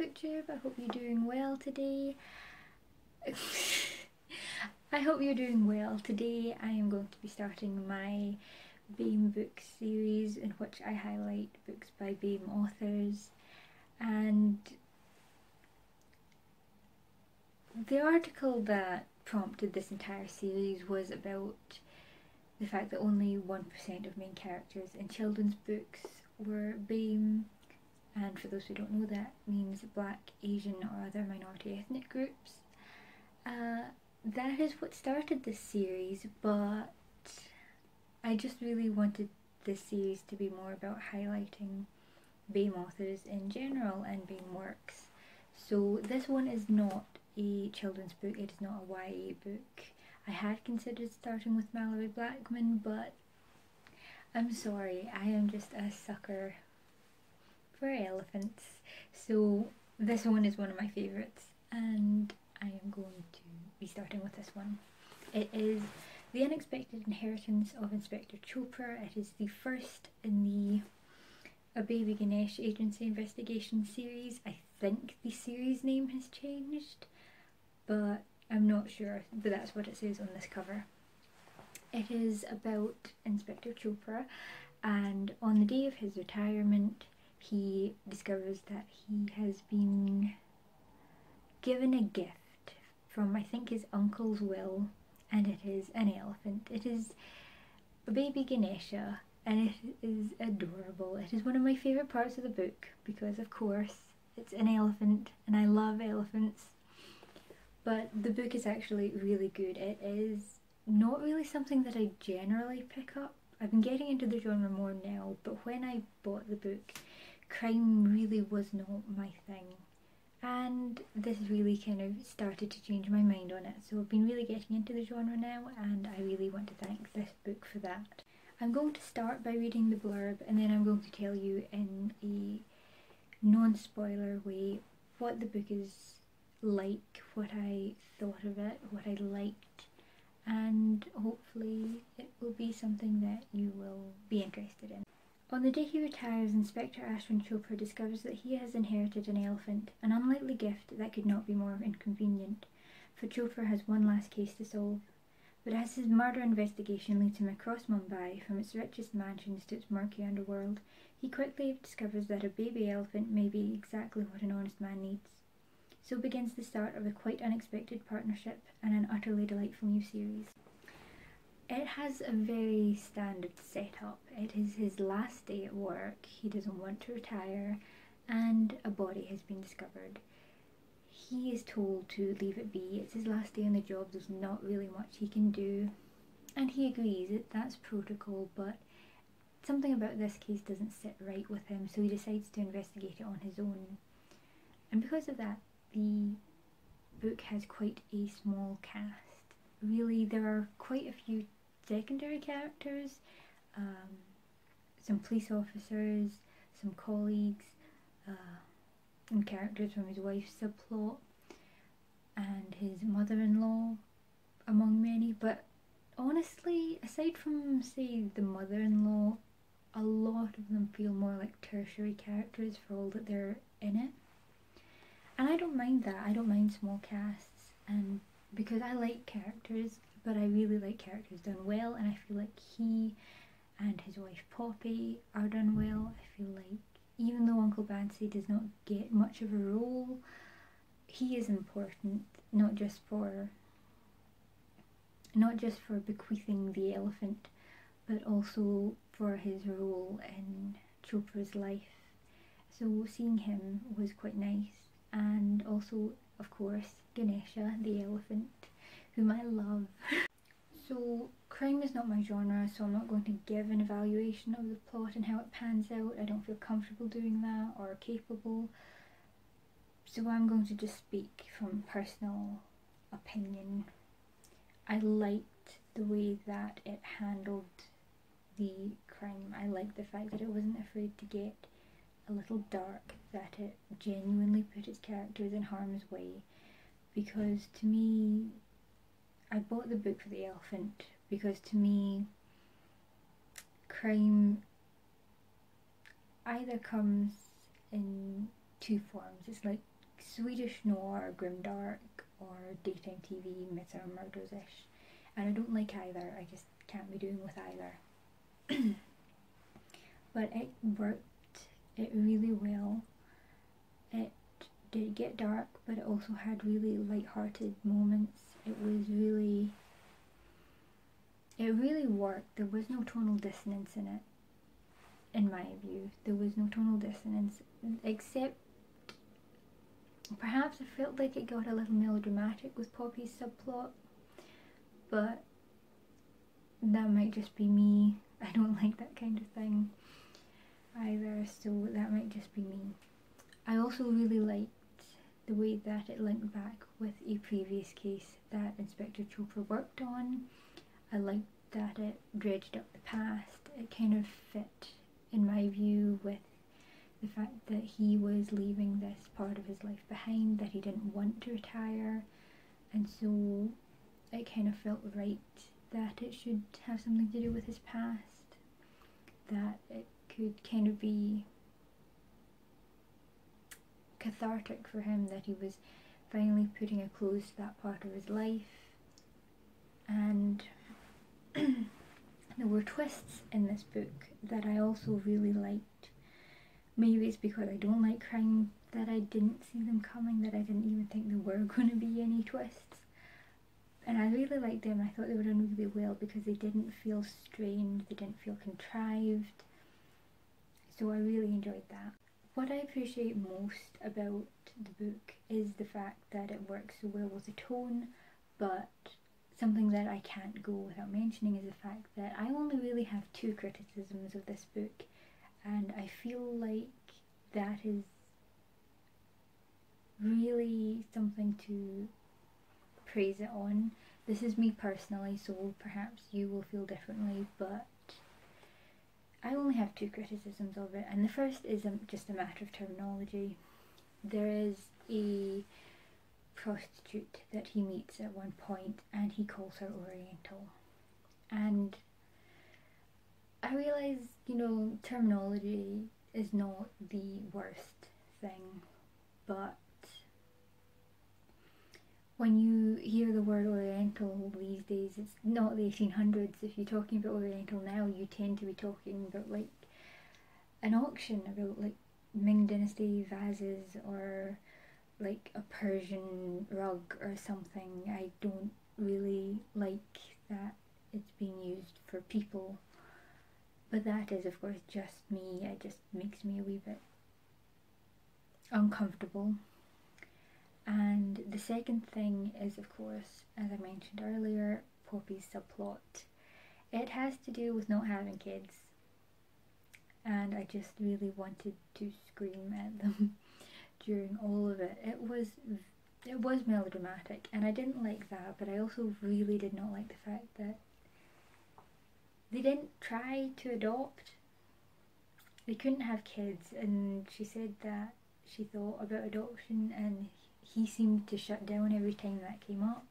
booktube, I hope you're doing well today. I hope you're doing well. Today I am going to be starting my BAME book series in which I highlight books by BAME authors and the article that prompted this entire series was about the fact that only 1% of main characters in children's books were BAME and for those who don't know that means black, Asian or other minority ethnic groups. Uh, that is what started this series but I just really wanted this series to be more about highlighting BAME authors in general and BAME works. So this one is not a children's book, it is not a YA book. I had considered starting with Malorie Blackman but I'm sorry, I am just a sucker for elephants. So this one is one of my favourites and I am going to be starting with this one. It is The Unexpected Inheritance of Inspector Chopra. It is the first in the A Baby Ganesh Agency Investigation series. I think the series name has changed, but I'm not sure, but that's what it says on this cover. It is about Inspector Chopra and on the day of his retirement he discovers that he has been given a gift from I think his uncle's will and it is an elephant. It is a baby Ganesha and it is adorable. It is one of my favourite parts of the book because of course it's an elephant and I love elephants but the book is actually really good. It is not really something that I generally pick up. I've been getting into the genre more now but when I bought the book crime really was not my thing and this really kind of started to change my mind on it so I've been really getting into the genre now and I really want to thank this book for that. I'm going to start by reading the blurb and then I'm going to tell you in a non-spoiler way what the book is like, what I thought of it, what I liked and hopefully it will be something that you will be interested in. On the day he retires, Inspector Ashwin Chopra discovers that he has inherited an elephant, an unlikely gift that could not be more inconvenient, for Chopra has one last case to solve. But as his murder investigation leads him across Mumbai, from its richest mansions to its murky underworld, he quickly discovers that a baby elephant may be exactly what an honest man needs. So begins the start of a quite unexpected partnership and an utterly delightful new series. It has a very standard setup. It is his last day at work, he doesn't want to retire, and a body has been discovered. He is told to leave it be, it's his last day on the job, there's not really much he can do, and he agrees, that that's protocol, but something about this case doesn't sit right with him, so he decides to investigate it on his own. And because of that, the book has quite a small cast. Really, there are quite a few secondary characters, um, some police officers, some colleagues, uh, and characters from his wife's subplot, and his mother-in-law, among many. But honestly, aside from say the mother-in-law, a lot of them feel more like tertiary characters for all that they're in it. And I don't mind that. I don't mind small casts, and because I like characters but I really like characters done well and I feel like he and his wife Poppy are done well. I feel like even though Uncle Bansi does not get much of a role, he is important not just for not just for bequeathing the elephant but also for his role in Chopra's life. So seeing him was quite nice and also of course Ganesha the elephant whom I love. so crime is not my genre so I'm not going to give an evaluation of the plot and how it pans out. I don't feel comfortable doing that or capable. So I'm going to just speak from personal opinion. I liked the way that it handled the crime. I liked the fact that it wasn't afraid to get a little dark, that it genuinely put its characters in harm's way. Because to me, I bought the book for the elephant because to me crime either comes in two forms. It's like Swedish noir, grimdark, or daytime TV, Midsomer Murders ish. And I don't like either, I just can't be doing with either. but it worked it really well. It did get dark, but it also had really light-hearted moments. It was really, it really worked. There was no tonal dissonance in it, in my view. There was no tonal dissonance, except perhaps I felt like it got a little melodramatic with Poppy's subplot, but that might just be me. I don't like that kind of thing either, so that might just be me. I also really liked the way that it linked back with a previous case that Inspector Chopra worked on. I liked that it dredged up the past. It kind of fit, in my view, with the fact that he was leaving this part of his life behind, that he didn't want to retire, and so it kind of felt right that it should have something to do with his past, that it could kind of be cathartic for him that he was finally putting a close to that part of his life and there were twists in this book that I also really liked. Maybe it's because I don't like crime that I didn't see them coming, that I didn't even think there were going to be any twists. And I really liked them. I thought they were done really well because they didn't feel strained, they didn't feel contrived. So I really enjoyed that. What I appreciate most about the book is the fact that it works so well with the tone, but something that I can't go without mentioning is the fact that I only really have two criticisms of this book, and I feel like that is really something to praise it on. This is me personally, so perhaps you will feel differently, but I only have two criticisms of it, and the first is a, just a matter of terminology. There is a prostitute that he meets at one point, and he calls her Oriental. And I realise, you know, terminology is not the worst thing, but when you hear the word Oriental these days, it's not the 1800s. If you're talking about Oriental now, you tend to be talking about like an auction, about like Ming Dynasty vases or like a Persian rug or something. I don't really like that it's being used for people. But that is, of course, just me. It just makes me a wee bit uncomfortable. And the second thing is, of course, as I mentioned earlier, Poppy's subplot. It has to do with not having kids. And I just really wanted to scream at them during all of it. It was it was melodramatic and I didn't like that, but I also really did not like the fact that they didn't try to adopt. They couldn't have kids and she said that she thought about adoption and he seemed to shut down every time that came up.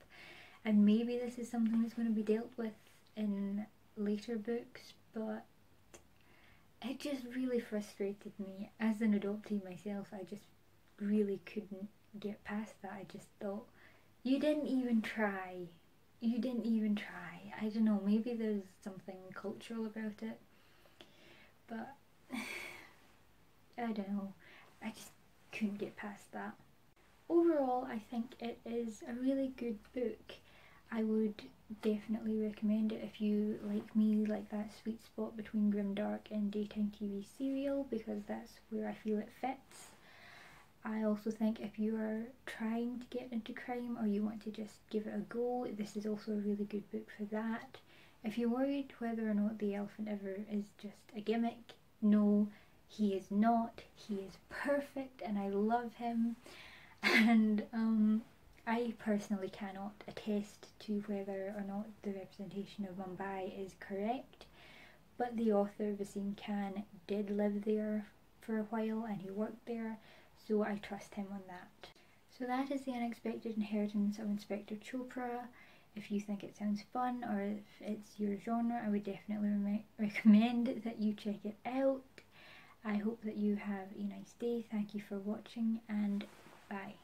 And maybe this is something that's going to be dealt with in later books, but it just really frustrated me. As an adoptee myself, I just really couldn't get past that. I just thought, you didn't even try. You didn't even try. I don't know, maybe there's something cultural about it. But I don't know. I just couldn't get past that overall I think it is a really good book. I would definitely recommend it if you like me like that sweet spot between grimdark and daytime TV serial because that's where I feel it fits. I also think if you are trying to get into crime or you want to just give it a go, this is also a really good book for that. If you're worried whether or not the Elephant Ever is just a gimmick, no, he is not. He is perfect and I love him and um, I personally cannot attest to whether or not the representation of Mumbai is correct, but the author Vaseem Khan did live there for a while and he worked there, so I trust him on that. So that is the unexpected inheritance of Inspector Chopra. If you think it sounds fun or if it's your genre, I would definitely re recommend that you check it out. I hope that you have a nice day. Thank you for watching and bye.